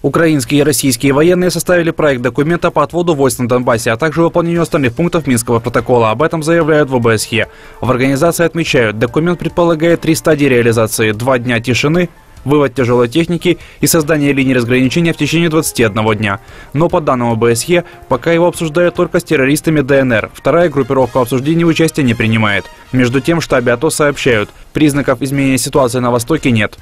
Украинские и российские военные составили проект документа по отводу войск на Донбассе, а также выполнению остальных пунктов Минского протокола. Об этом заявляют в ОБСЕ. В организации отмечают, документ предполагает три стадии реализации. Два дня тишины, вывод тяжелой техники и создание линии разграничения в течение 21 дня. Но по данным ОБСЕ, пока его обсуждают только с террористами ДНР. Вторая группировка в обсуждении участия не принимает. Между тем, в штабе АТО сообщают, признаков изменения ситуации на Востоке нет.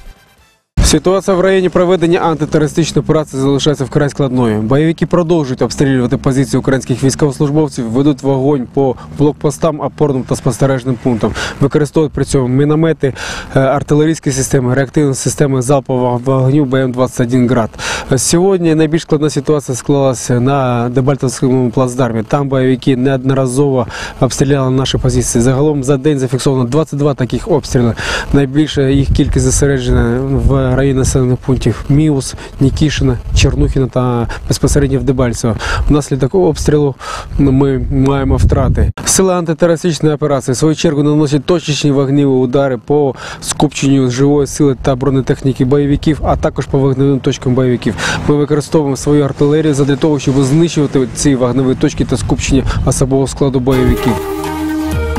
Ситуація в районі проведення антитерористичної операції залишається вкрай складною. Бойовики продовжують обстрілювати позиції українських військовослужбовців, ведуть вогонь по блокпостам, опорним та спостережним пунктам. Використовують при цьому міномети, е, артилерійські системи, реактивні системи залпового вогню БМ-21 «Град». Сьогодні найбільш складна ситуація склалася на Дебальтовському плацдармі. Там бойовики неодноразово обстріляли наші позиції. Загалом за день зафіксовано 22 таких обстріли. Найбільша їх кількість зосереджена в районі населених пунктів Міус, Нікішина, Чернухіна та безпосередньо в Дебальцево. Внаслідок обстрілу ми маємо втрати. Сили антитерористичної операції в свою чергу наносять точечні вогневі удари по скупченню живої сили та бронетехніки бойовиків, а також по вогневим точкам бойовиків. Ми використовуємо свою артилерію для того, щоб знищувати ці вогневі точки та скупчення особового складу бойовиків.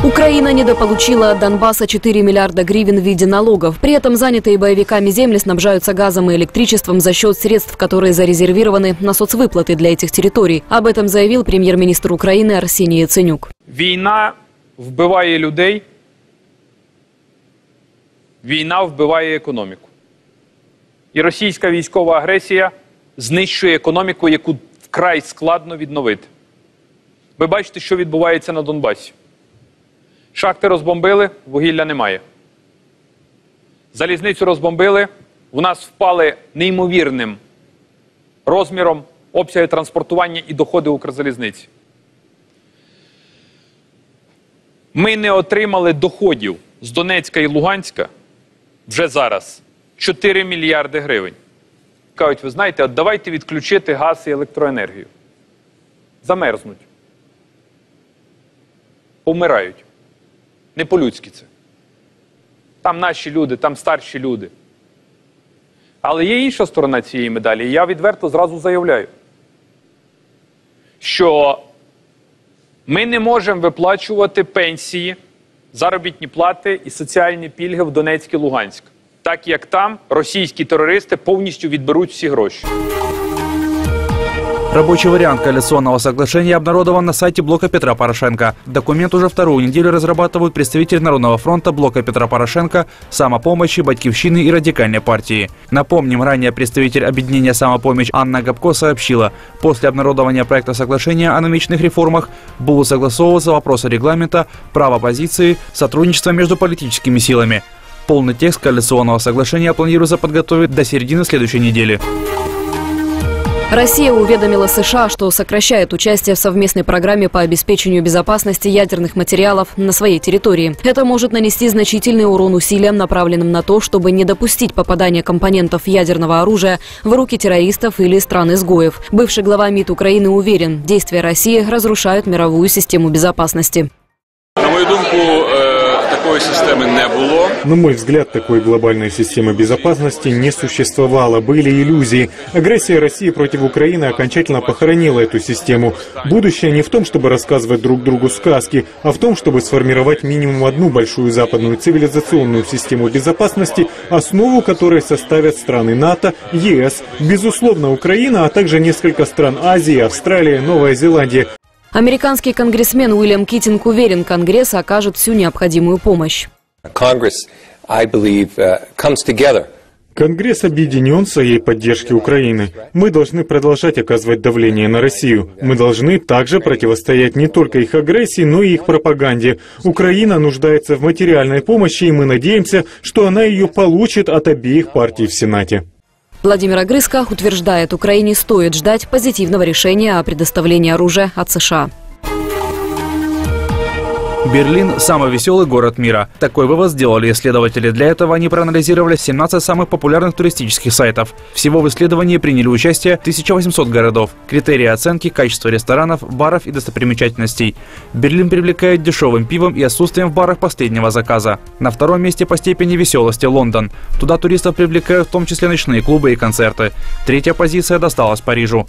Украина недополучила от Донбасса 4 миллиарда гривен в виде налогов. При этом занятые боевиками земли снабжаются газом и электричеством за счет средств, которые зарезервированы на соцвыплаты для этих территорий. Об этом заявил премьер-министр Украины Арсений Яценюк. Війна вбиває людей, війна вбиває економіку. І російська військова агресія знищує економіку, яку вкрай складно відновити. Ви бачите, що відбувається на Донбасі. Шахти розбомбили, вугілля немає. Залізницю розбомбили, у нас впали неймовірним розміром обсяги транспортування і доходи Укрзалізниці. Ми не отримали доходів з Донецька і Луганська вже зараз 4 мільярди гривень. Кажуть, ви знаєте, от давайте відключити газ і електроенергію. Замерзнуть. Помирають. Не по-людськи це. Там наші люди, там старші люди. Але є інша сторона цієї медалі, і я відверто зразу заявляю, що ми не можемо виплачувати пенсії, заробітні плати і соціальні пільги в Донецьк і Луганськ, так як там російські терористи повністю відберуть всі гроші. Рабочий вариант коалиционного соглашения обнародован на сайте блока Петра Порошенко. Документ уже вторую неделю разрабатывают представители Народного фронта, блока Петра Порошенко, самопомощи, Батьковщины и Радикальной партии. Напомним, ранее представитель объединения «Самопомощь» Анна Габко сообщила, после обнародования проекта соглашения о намеченных реформах будут согласовываться вопросы регламента, права позиции, сотрудничества между политическими силами. Полный текст коалиционного соглашения планируется подготовить до середины следующей недели. Россия уведомила США, что сокращает участие в совместной программе по обеспечению безопасности ядерных материалов на своей территории. Это может нанести значительный урон усилиям, направленным на то, чтобы не допустить попадания компонентов ядерного оружия в руки террористов или стран-изгоев. Бывший глава МИД Украины уверен, действия России разрушают мировую систему безопасности. На мою думку, е, такої системи не було. На мой взгляд, такой глобальной системы безопасности не существовало, были иллюзии. Агрессия России против Украины окончательно похоронила эту систему. Будущее не в том, чтобы рассказывать друг другу сказки, а в том, чтобы сформировать минимум одну большую западную цивилизационную систему безопасности, основу которой составят страны НАТО, ЕС, безусловно, Украина, а также несколько стран Азии, Австралия, Новая Зеландия. Американский конгрессмен Уильям Китинг уверен, Конгресс окажет всю необходимую помощь. Uh, Конгресс объединен в своей поддержке Украины. Мы должны продолжать оказывать давление на Россию. Мы должны также противостоять не только их агрессии, но и их пропаганде. Украина нуждается в материальной помощи, и мы надеемся, что она ее получит от обеих партий в Сенате. Владимир Огрызко утверждает, Украине стоит ждать позитивного решения о предоставлении оружия от США. Берлин – самый веселый город мира. Такой вывод сделали исследователи. Для этого они проанализировали 17 самых популярных туристических сайтов. Всего в исследовании приняли участие 1800 городов. Критерии оценки – качество ресторанов, баров и достопримечательностей. Берлин привлекает дешевым пивом и отсутствием в барах последнего заказа. На втором месте по степени веселости Лондон. Туда туристов привлекают в том числе ночные клубы и концерты. Третья позиция досталась Парижу.